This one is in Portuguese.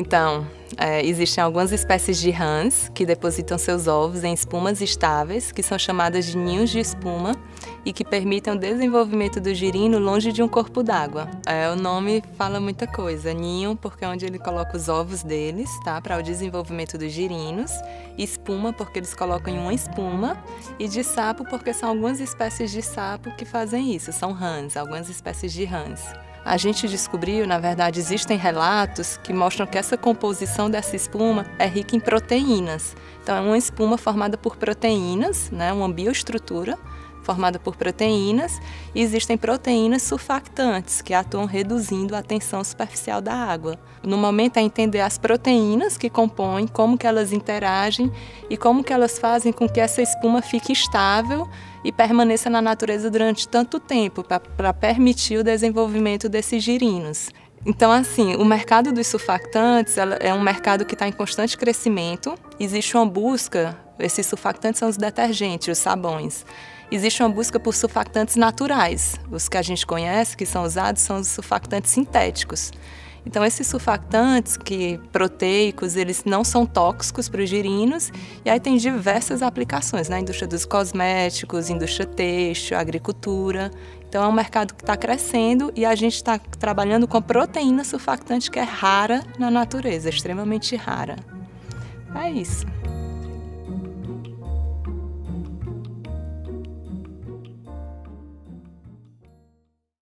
Então, é, existem algumas espécies de rãs que depositam seus ovos em espumas estáveis, que são chamadas de ninhos de espuma e que permitem o desenvolvimento do girino longe de um corpo d'água. É, o nome fala muita coisa. Ninho, porque é onde ele coloca os ovos deles, tá? Para o desenvolvimento dos girinos. Espuma, porque eles colocam em uma espuma. E de sapo, porque são algumas espécies de sapo que fazem isso. São rãs, algumas espécies de rãs a gente descobriu, na verdade, existem relatos que mostram que essa composição dessa espuma é rica em proteínas. Então, é uma espuma formada por proteínas, né, uma bioestrutura formada por proteínas, e existem proteínas surfactantes que atuam reduzindo a tensão superficial da água. No momento é entender as proteínas que compõem, como que elas interagem e como que elas fazem com que essa espuma fique estável e permaneça na natureza durante tanto tempo para permitir o desenvolvimento desses girinos. Então, assim, o mercado dos surfactantes é um mercado que está em constante crescimento. Existe uma busca, esses surfactantes são os detergentes, os sabões existe uma busca por surfactantes naturais. Os que a gente conhece, que são usados, são os surfactantes sintéticos. Então, esses surfactantes que proteicos, eles não são tóxicos para os girinos e aí tem diversas aplicações na né? indústria dos cosméticos, indústria têxtil, agricultura. Então, é um mercado que está crescendo e a gente está trabalhando com proteína surfactante que é rara na natureza, extremamente rara. É isso.